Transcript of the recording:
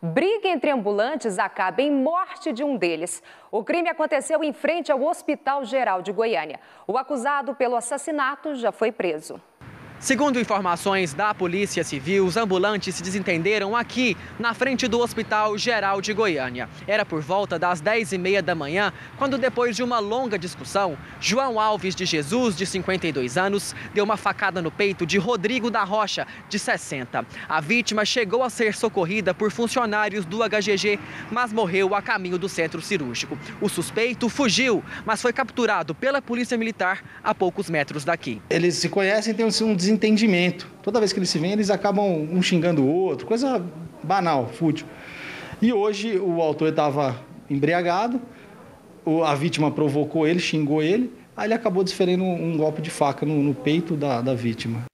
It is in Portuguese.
Briga entre ambulantes acaba em morte de um deles. O crime aconteceu em frente ao Hospital Geral de Goiânia. O acusado pelo assassinato já foi preso. Segundo informações da Polícia Civil, os ambulantes se desentenderam aqui, na frente do Hospital Geral de Goiânia. Era por volta das 10h30 da manhã, quando, depois de uma longa discussão, João Alves de Jesus, de 52 anos, deu uma facada no peito de Rodrigo da Rocha, de 60. A vítima chegou a ser socorrida por funcionários do HGG, mas morreu a caminho do centro cirúrgico. O suspeito fugiu, mas foi capturado pela Polícia Militar a poucos metros daqui. Eles se conhecem, têm um desentendimento. Toda vez que eles se veem, eles acabam um xingando o outro, coisa banal, fútil. E hoje o autor estava embriagado, a vítima provocou ele, xingou ele, aí ele acabou desferindo um golpe de faca no, no peito da, da vítima.